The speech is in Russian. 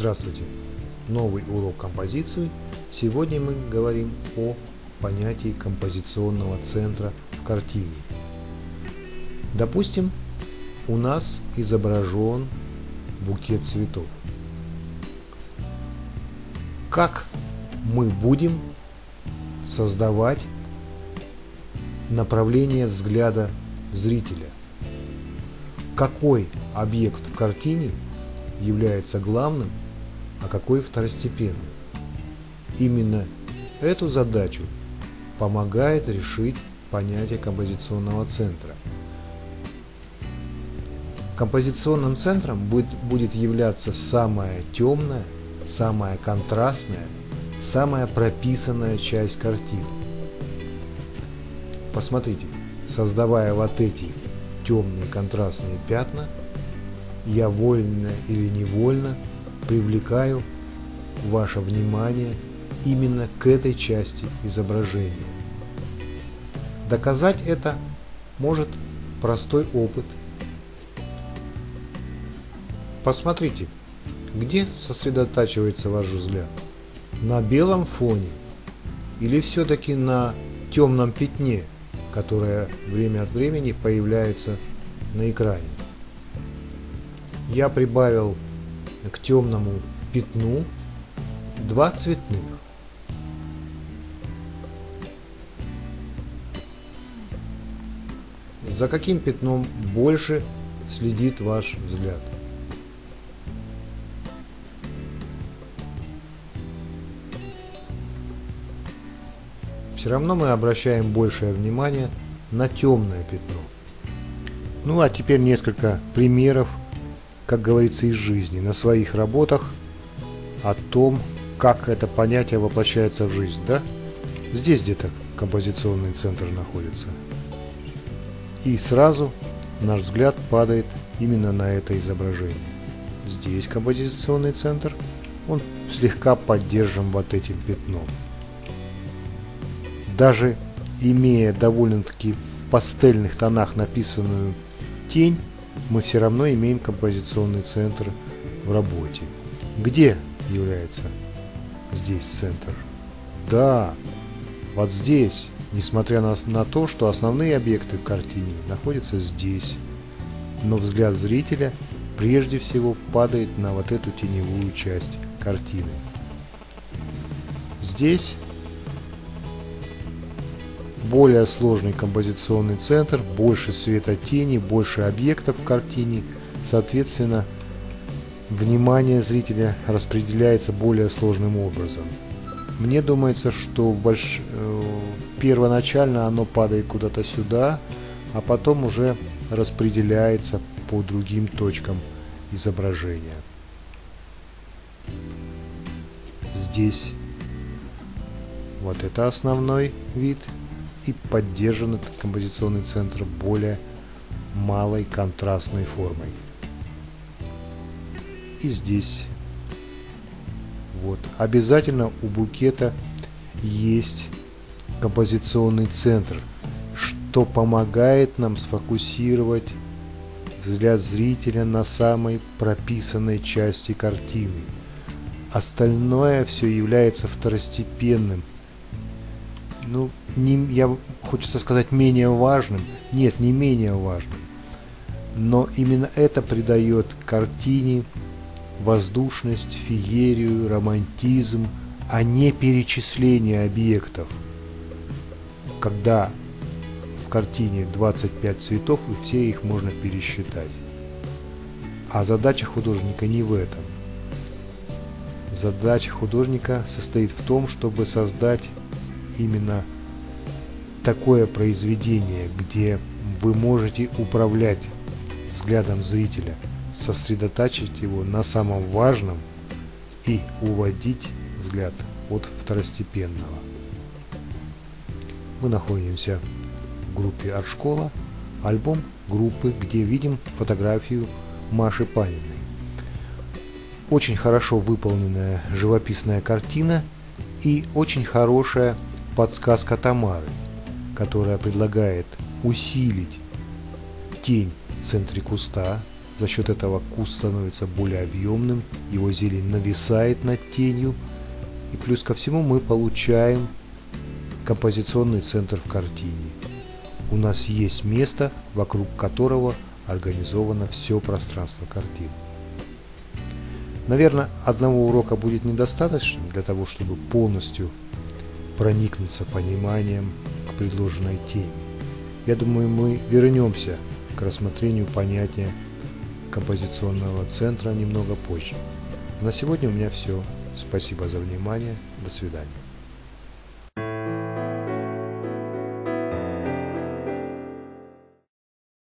Здравствуйте! Новый урок композиции. Сегодня мы говорим о понятии композиционного центра в картине. Допустим, у нас изображен букет цветов. Как мы будем создавать направление взгляда зрителя? Какой объект в картине является главным, а какой второстепенным? Именно эту задачу помогает решить понятие композиционного центра – Композиционным центром будет, будет являться самая темная, самая контрастная, самая прописанная часть картины. Посмотрите, создавая вот эти темные контрастные пятна, я вольно или невольно привлекаю ваше внимание именно к этой части изображения. Доказать это может простой опыт – Посмотрите, где сосредотачивается ваш взгляд? На белом фоне или все-таки на темном пятне, которое время от времени появляется на экране? Я прибавил к темному пятну два цветных. За каким пятном больше следит ваш взгляд? все равно мы обращаем большее внимание на темное пятно. Ну а теперь несколько примеров, как говорится, из жизни, на своих работах о том, как это понятие воплощается в жизнь, да? Здесь где-то композиционный центр находится. И сразу наш взгляд падает именно на это изображение. Здесь композиционный центр, он слегка поддержан вот этим пятном даже имея довольно-таки в пастельных тонах написанную тень, мы все равно имеем композиционный центр в работе. Где является здесь центр? Да, вот здесь, несмотря на, на то, что основные объекты в картине находятся здесь. Но взгляд зрителя прежде всего падает на вот эту теневую часть картины. Здесь более сложный композиционный центр, больше света тени, больше объектов в картине, соответственно, внимание зрителя распределяется более сложным образом. Мне думается, что больш... Э, первоначально оно падает куда-то сюда, а потом уже распределяется по другим точкам изображения. Здесь вот это основной вид – и поддержан этот композиционный центр более малой контрастной формой. И здесь вот обязательно у букета есть композиционный центр, что помогает нам сфокусировать взгляд зрителя на самой прописанной части картины. Остальное все является второстепенным ну, не, я хочется сказать менее важным. Нет, не менее важным. Но именно это придает картине воздушность, феерию, романтизм, а не перечисление объектов. Когда в картине 25 цветов, и все их можно пересчитать. А задача художника не в этом. Задача художника состоит в том, чтобы создать именно такое произведение, где вы можете управлять взглядом зрителя, сосредотачивать его на самом важном и уводить взгляд от второстепенного. Мы находимся в группе «Артшкола», альбом группы, где видим фотографию Маши Паниной. Очень хорошо выполненная живописная картина и очень хорошая подсказка Тамары, которая предлагает усилить тень в центре куста, За счет этого куст становится более объемным, его зелень нависает над тенью, и плюс ко всему мы получаем композиционный центр в картине. У нас есть место, вокруг которого организовано все пространство картины. Наверное, одного урока будет недостаточно для того, чтобы полностью проникнуться пониманием к предложенной теме. Я думаю, мы вернемся к рассмотрению понятия композиционного центра немного позже. На сегодня у меня все. Спасибо за внимание. До свидания.